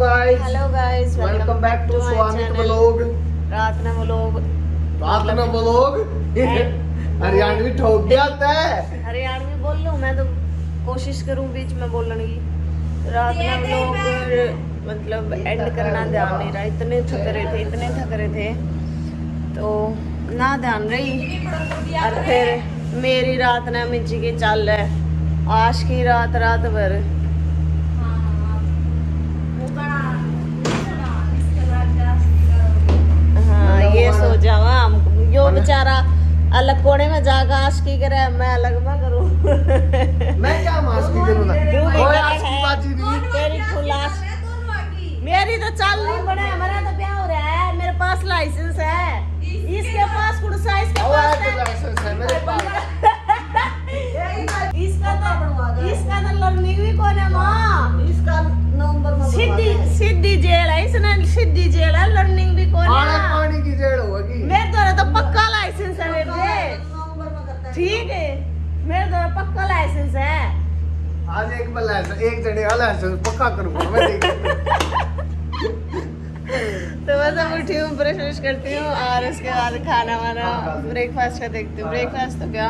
Welcome back to To my Swamit channel. Vlog रात में वो लोग रात में व्लॉग हरियाणवी ठोक गया तय हरियाणवी बोल लूँ मैं तो कोशिश करूँ बीच में बोलने की रात में मतलब एंड करना ध्यान नहीं रहा इतने थक रहे थे इतने थक रहे थे तो ना ध्यान रही और फिर मेरी रात ने मिर्ची की चाल है आज की रात रात भर हाँ ये सो जावा हम यो बेचारा अलग कोने में जाकर आशकी करे मैं अलग में करूँ। मैं क्या मास्की करूँ? ना तू भी कोई करे आस्की है। बाजी नहीं। तेरी खुलास। मेरी तो चाल नहीं बना है मेरा तो क्या हो रहा है मेरे पास लाइसेंस है। इसके पास कुर्सा इसके पास है है। लाइसेंस है मेरे पास। इसका तो इसका तो लर्निंग भी कौन है माँ? इसका नवंबर में सिद्धि सिद्धि जेल है इसने सिद्धि जेल है लर्निंग भी कौन पानी है ठीक है। मेरे द्वारा पक्का लाइसेंस है। आज एक बार लाइसेंस एक जने का लाइसेंस पक्का करूँगा मैं तो बस अब उठी हूँ ब्रश व्रश करती हूँ और उसके बाद खाना वाना ब्रेकफास्ट का देखती हूँ। ब्रेकफास्ट तो क्या?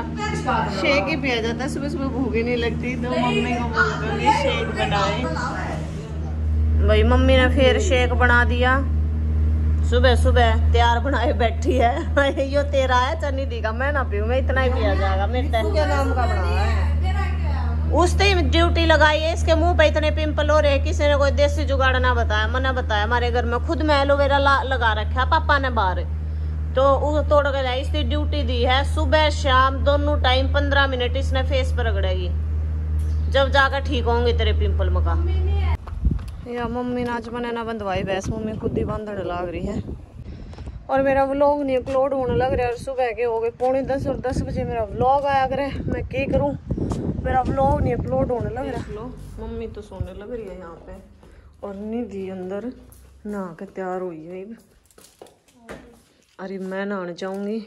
शेक ही पिया जाता है। सुबह सुबह भूख ही नहीं लगती तो मम्मी को बोलती हूँ कि शेक बनाए। भाई मम्मी ने फिर शेक बना दिया। सुबह सुबह तैयार बनाए बैठी है। यो तेरा है चन्नी दी का। मैं ना पीऊँ मैं इतना ही पिया जाएगा मेरे तक नाम का है? उस दिन ड्यूटी लगाई है इसके मुँह पे इतने पिंपल हो रहे हैं किसी ने कोई देसी जुगाड़ ना बताया मैंने बताया हमारे घर में खुद मैं एलोवेरा लगा रखा पापा ने बाहर। तो वो तोड़ के लाई इसकी ड्यूटी दी है सुबह शाम दोनों टाइम पंद्रह मिनट इसने फेस पर रगड़ेगी। जब जाकर ठीक होंगे तेरे पिंपल मका या मम्मी ने आज मैंने ना बंधवाई भैंस मम्मी खुद ही बांधने लाग रही है। और मेरा व्लॉग नहीं अपलोड होने लग रहा है और सुबह के हो गए पौने दस और दस बजे मेरा व्लॉग आया करे। मैं क्या करूँ? मेरा व्लॉग नहीं अपलोड होने लग रहा। लो मम्मी तो सोने लग रही है यहाँ पे। और निधि अंदर नहा के तैयार हुई है अरे मैं नहाने जाऊँगी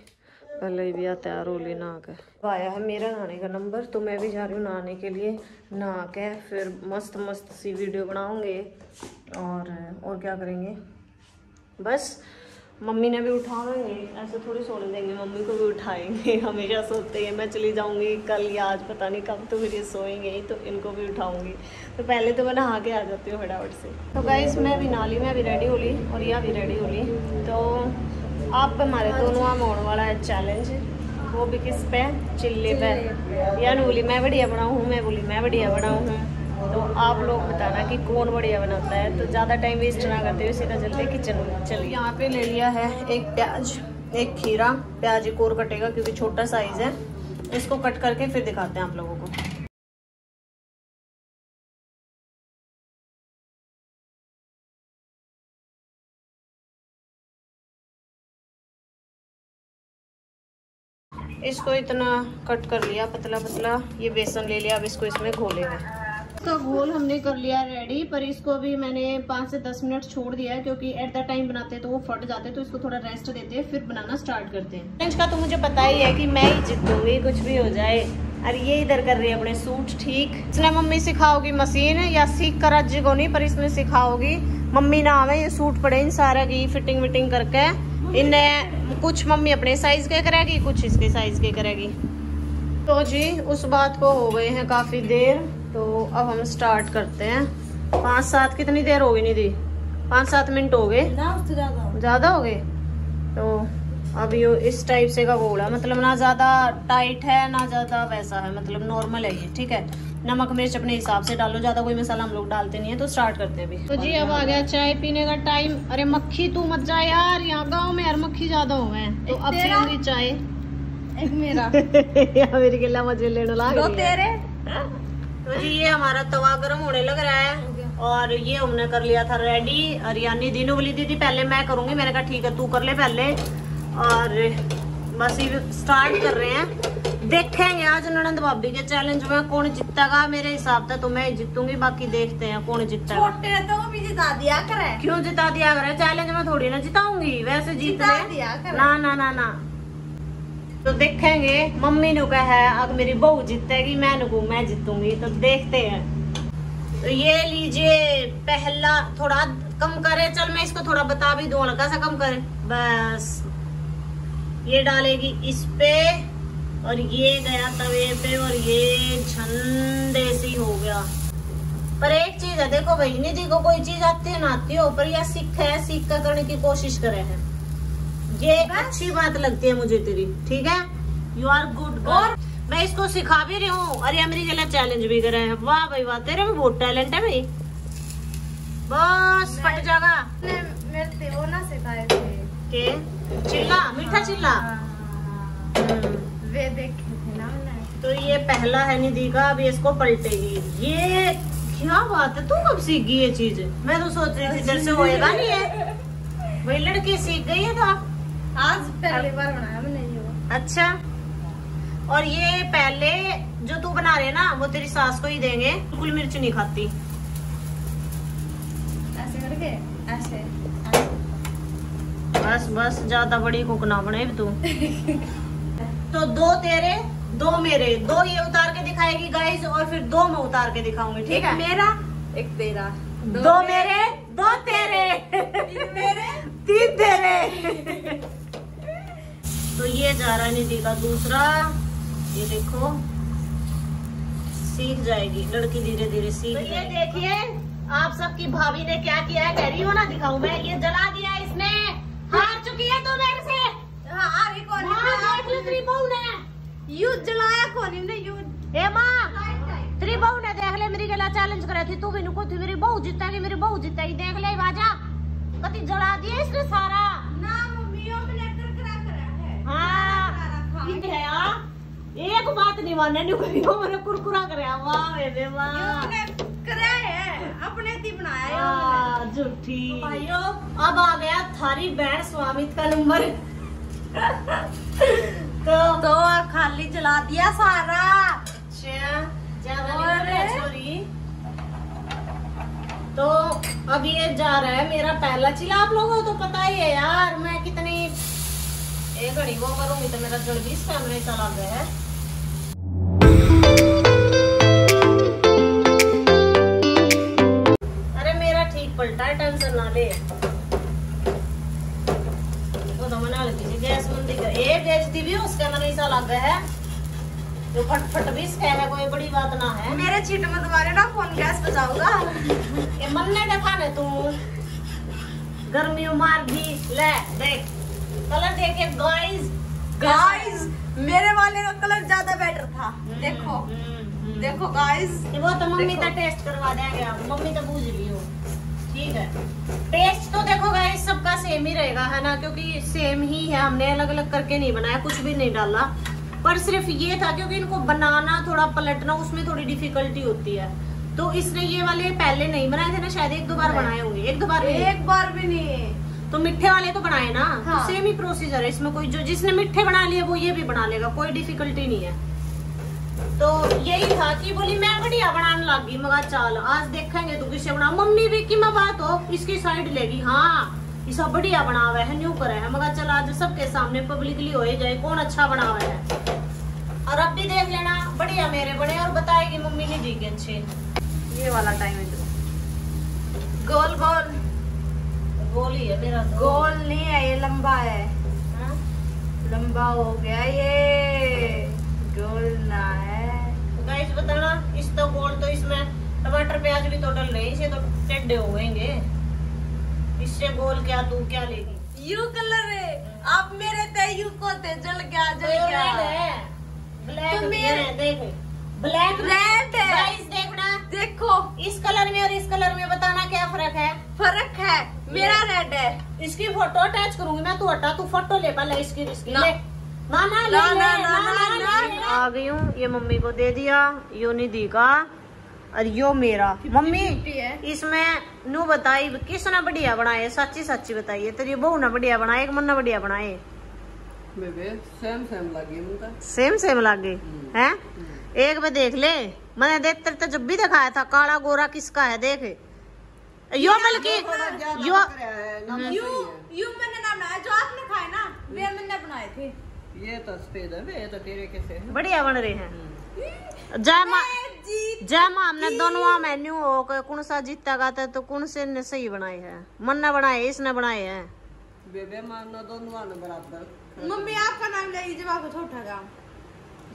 पहले भी आ तैयार हो ली नहा के। आया है मेरा नहाने का नंबर तो मैं भी जा रही हूँ नहाने के लिए नहा के, फिर मस्त मस्त सी वीडियो बनाऊँगे। और और क्या करेंगे? बस, मम्मी ने भी उठाएँगे, ऐसे थोड़ी सोने देंगे, मम्मी को भी उठाएँगे, हमेशा सोते हैं। मैं चली जाऊँगी कल या आज, पता नहीं कब तो फिर ये सोएँगे ही तो इनको भी उठाऊँगी। तो पहले तो मैं नहा के आ जाती हूँ फटाफट से। तो गाइस मैं भी नाली मैं भी रेडी हो ली, और यह भी रेडी हो ली। तो आप हमारे दोनों आम होने वाला है चैलेंज वो भी किस पे? चिल्ले पे। या बोली मैं बढ़िया बनाऊँ, मैं बोली, मैं बढ़िया बनाऊँ। तो आप लोग बताना कि कौन बढ़िया बनाता है। तो ज़्यादा टाइम वेस्ट ना करते हुए सीधा चलते किचन चलिए। यहाँ पे ले लिया है एक प्याज, एक खीरा। प्याज एक और कटेगा क्योंकि छोटा साइज़ है। इसको कट करके फिर दिखाते हैं आप लोगों को। इसको इतना कट कर लिया पतला पतला ये बेसन ले लिया अब इसको इसमें घोलेंगे। इसका घोल हमने कर लिया रेडी पर इसको भी मैंने पाँच से दस मिनट छोड़ दिया है क्योंकि एट द टाइम बनाते हैं तो वो फट जाते हैं तो इसको थोड़ा रेस्ट देते हैं फिर बनाना स्टार्ट करते हैं। चैलेंज का तो मुझे पता ही है कि मैं ही जीतूँगी कुछ भी हो जाए। अरे ये इधर कर रही है अपने सूट ठीक। इसने मम्मी सिखाओगी मशीन या सीख कर अज्जी को नहीं पर इसमें सिखाओगी। मम्मी ना आवे ये सूट पड़े इन सारा की फिटिंग विटिंग करके। इन्हें कुछ मम्मी अपने साइज़ के करेगी कुछ इसके साइज़ के करेगी। तो जी उस बात को हो गए हैं काफ़ी देर तो अब हम स्टार्ट करते हैं। पाँच सात कितनी देर होगी निधि? पाँच सात मिनट हो गए। ज़्यादा ज़्यादा हो गए? तो अब ये इस टाइप से का गोला मतलब ना ज़्यादा टाइट है ना ज़्यादा वैसा है मतलब नॉर्मल है ये ठीक है? नमक मिर्च अपने हिसाब से डालो ज़्यादा कोई मसाला हम लोग डालते नहीं है तो स्टार्ट करते हैं अभी। तो जी अब आ गया चाय पीने का टाइम अरे मक्खी तू मत जा यार यहाँ गाँव में यार मक्खी ज़्यादा हुए हैं। तो अब पीऊँगी चाय। एक मेरा। मेरी गिल्ला मज़े लेने लग दो तेरे। तो जी ये हमारा तवा गर्म होने लग रहा है। और ये हमने कर लिया था रेडी और यानी दिनों बोली दीदी पहले मैं करूँगी। मैंने कहा ठीक है तू कर ले पहले। और बस ये स्टार्ट कर रहे हैं। देखेंगे आज ननंद भाभी के चैलेंज में कौन जीतेगा मेरे हिसाब से तो मैं जीतूँगी बाकी देखते हैं कौन जीतेगा। छोटे तो भी जिता दिया करे। क्यों जिता दिया करे? चैलेंज में थोड़ी ना जिताऊँगी वैसे जीत ले। ना ना ना ना। तो देखेंगे मम्मी ने कहा है अगर मेरी बहू जीतेगी मैं नुकू मैं जीतूँगी। तो देखते हैं। तो ये लीजिए पहला थोड़ा कम करे चल मैं इसको थोड़ा बता भी दूँ हल्का सा कम करे। बस। ये डालेगी इस पे। और ये गया तवे पे और ये झंडे सी हो गया। पर एक चीज़ है देखो भाई निधि को कोई चीज़ आती है ना आती हो पर यह सीख है सीख कर करने की कोशिश करे है। ये एक अच्छी बात लगती है मुझे तेरी ठीक है? यू आर गुड और मैं इसको सिखा भी रही हूँ और ये मेरी गला चैलेंज भी करे है। वाह भाई वाह तेरे में बहुत टैलेंट है भाई। बस फट जाएगा मेरे वो ना सिखाए थे। के? चिल्ला मीठा चिल्ला। हाँ, वे देखे तो ये पहला है निधि का अभी इसको पलटेगी ये क्या बात है तू कब सीख गई ये चीज़? मैं तो सोच रही थी तेरे से होएगा नहीं है वही लड़की सीख गई है तो आप आज पहली बार बनाया मैंने ये अच्छा। और ये पहले जो तू बना रहे ना वो तेरी सास को ही देंगे। बिल्कुल मिर्च नहीं खाती। ऐसे करके? ऐसे। बस बस ज़्यादा बड़ी कुक ना बने तू। तो दो तेरे दो मेरे। दो ये उतार के दिखाएगी गाइस और फिर दो मैं उतार के दिखाऊँगी ठीक है? मेरा एक तेरा। दो दो मेरे दो तेरे। तीन मेरे। तीन तेरे। तो ये जा रहा निधि का दूसरा। ये देखो सीख जाएगी। लड़की धीरे धीरे सीख तो ये देखिए आप सबकी भाभी ने क्या किया है? कह रही हो ना दिखाऊँ मैं। ये जला दिया इसने। हार चुकी है तो मेरे से। आगे कौन वहाँ देख लो तेरी बहू ने। यू जलाया कौन हमने यू ए माँ तेरी बहू ने देख ले मेरी गला चैलेंज करे थी तू भी नुको थी मेरी बहू जीतेगी मेरी बहू जीतेगी देख ले बाजा कति जला दिया इसने सारा। ना मम्मी यो मैंने कर करा है। हाँ। ये है यार एक बात नहीं माने नहीं कोई वो मैंने कुरकुरा करे वाह बेबे वाह। मैंने करा है अपने ती बनाया यो मैंने झूठी। भाइयों अब आ गया थारी बहन स्वामित का नंबर। तो तो खाली जला दिया सारा। अच्छा तो अब ये जा रहा है मेरा पहला चिल्ला आप लोगों को तो पता ही है यार मैं कितनी एक घड़ी वो करूँगी तो मेरा जल्दी कैमरे चला गया है। अरे मेरा ठीक पलटा है टेंशन ना ले वो तो मना एक गैस दी भी उसका मैंने ऐसा लग है। जो फट फट भी इसका है कोई बड़ी बात ना है। मेरे छीट में तुम्हारे ना फ़ोन गैस बजाऊँगा। ये मन्ने देखा ने तू। गर्मी मार दी ले देख। कलर देखे गाइस गाइस मेरे वाले का कलर ज़्यादा बेटर था। देखो देखो गाइस वो तो मम्मी। का टेस्ट करवा देंगे मम्मी तो पूछ लियो ठीक है। टेस्ट तो देखो गाइस सबका सेम ही रहेगा है ना? क्योंकि सेम ही है हमने अलग अलग करके नहीं बनाया कुछ भी नहीं डाला। पर सिर्फ़ ये था क्योंकि इनको बनाना थोड़ा पलटना उसमें थोड़ी डिफिकल्टी होती है। तो इसने ये वाले पहले नहीं बनाए थे ना शायद एक दो बार बनाए होंगे। एक दो बार एक बार भी नहीं। तो मिठे वाले तो बनाए ना? हाँ। तो सेम ही प्रोसीजर है इसमें कोई जो जिसने मिठे बना लिए वो ये भी बना लेगा कोई डिफिकल्टी नहीं है। तो यही था कि बोली मैं बढ़िया बनाने लग गई। मगर चल आज देखेंगे तू किसे बना। मम्मी भी की मैं बात हो इसकी साइड लेगी हाँ ये सब बढ़िया बना हुआ है न्यू करे है। मगर चल आज सबके सामने पब्लिकली हो जाए कौन अच्छा बना हुआ है? और अब भी देख लेना बढ़िया मेरे बने और बताएगी मम्मी ने जी के अच्छे। ये वाला टाइम है गोल गोल। बोली है मेरा तो। गोल नहीं है ये लंबा है। हाँ? लंबा हो गया ये। गोल ना है। गाइस बताना इस तो गोल तो इसमें टमाटर प्याज भी तो डल रहे इसे तो टेढ़े हो गएँगे। इससे गोल क्या तू क्या लेगी? यू कलर है। आप मेरे ते यू को ते जल गया तो जल ये गया है। ब्लैक तो मेरे- देख। ब्लैक Red है। गाइस देखना। देखो। इस कलर में और इस कलर में बताना क्या फ़र्क है? फ़र्क है। मेरा रेड है। इसकी फ़ोटो अटैच करूँगी मैं तू हटा तू फ़ोटो ले पहले इसकी इसकी। ले। ना ना ले ना, ले, ना, ना, ना, ना, ना, ले। ना। आ गई हूँ ये मम्मी को दे दिया यो निधि का और यो मेरा। मम्मी इसमें नू बताई किसने बढ़िया बनाए? सच्ची सच्ची बताइए। तेरी बहू ने बढ़िया बनाए एक मन ने बढ़िया बनाए? सेम सेम लगी सेम सेम लागे। हैं? एक बार देख ले। मैंने देख तेरे तो जब भी दिखाया था काला गोरा किसका है देख। यो बल्कि यो यू यू मैंने ना बनाया जो आपने खाए ना वे मैंने बनाए थे। ये तो सफ़ेद है ये तो तेरे कैसे बढ़िया बन रही है। जय माँ जय माँ हमने दोनों मेन्यू हो के कौन सा जीतेगा तो, तो कौन से ने सही बनाए है? मन ने बनाए इसने बनाए हैं। बेबे मारना दोनों ने बराबर। मम्मी आपका नाम ले जवाब छोटा का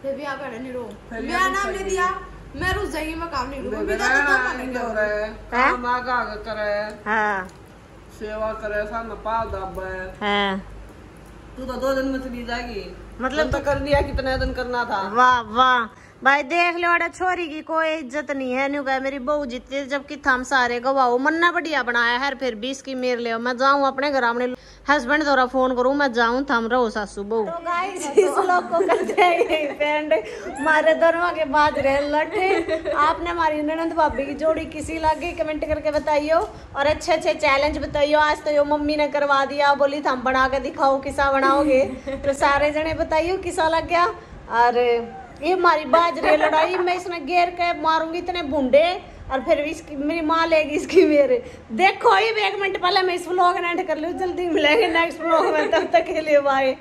फिर भी आप नहीं रो। मेरा नाम ले दिया मैं रुस जाएगी मैं काम नहीं करूँ। बेबे तो काम नहीं करूँ रहे काम आगा करे। हाँ। सेवा करे सामने पाव दाबे। है। तू तो दो दिन में चली जाएगी। मतलब तो कर लिया कितना दिन करना था। वाह वाह। भाई देख लो अरे छोरी की कोई इज़्ज़त नहीं है, न्यू कह, मेरी बहू जीती जबकि थम सारे गवाओ मन्ना बढ़िया बनाया है फिर बीस की मेर ले मैं जाऊँ अपने घर, अपने हस्बैंड द्वारा फ़ोन करूँ, मैं जाऊँ थम, रहो सासू, बहू। तो गाइस इस लोग को करते हैं फ्रेंड मारे दोनों के बाद रहे लटे आपने हमारी ननंद भाभी की जोड़ी, किसी लगे कमेंट करके बताइयो, और अच्छे अच्छे चैलेंज बताइयो। आज तो यो मम्मी ने करवा दिया, बोली थम, बना के दिखाओ किसा बनाओगे। तो सारे जने बताइयो किसा लग गया। और ये हमारी बाजरे लड़ाई, मैं इसने घेर के मारूँगी इतने भूडे, और फिर इसकी, मेरी माँ लेगी इसकी मेरे। देखो, ये एक मिनट पहले मैं इस ब्लॉग एंड कर लू, जल्दी मिलेंगे नेक्स्ट ब्लॉग में, तब तक के लिए बाय